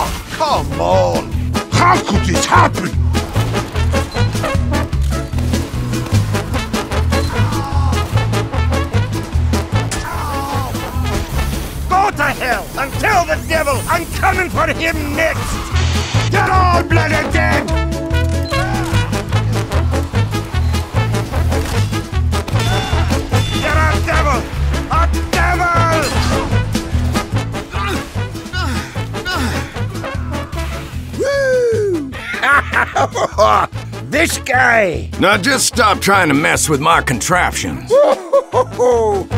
Oh, come on! How could this happen? Go to hell and tell the devil I'm coming for him next! this guy! Now just stop trying to mess with my contraptions.